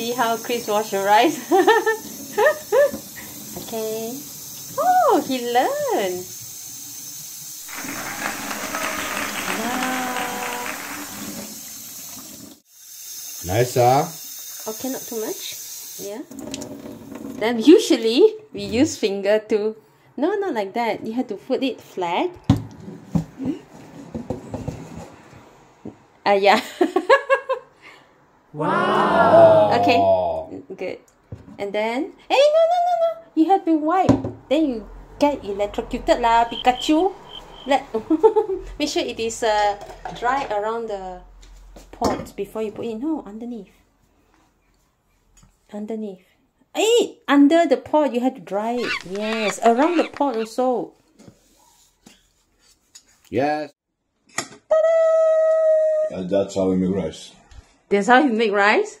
see how Cris wash the rice. okay. Oh, he learned. Nice, huh? Okay, not too much. Yeah. Then usually we use finger to. No, not like that. You have to put it flat. Ah, uh, yeah. wow. Okay. Good. And then, hey, no, no, no, no. You have to wipe. Then you get electrocuted lah, Pikachu. Let make sure it is uh, dry around the pot before you put in. No, underneath. Underneath. Hey, under the pot you have to dry it. Yes, around the pot also. Yes. And that's how we make rice. That's how you make rice?